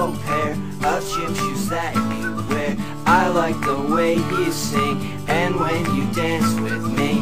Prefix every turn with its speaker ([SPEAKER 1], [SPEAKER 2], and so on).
[SPEAKER 1] yellow pair of gym shoes that you wear. I like the way you sing and when you dance with me.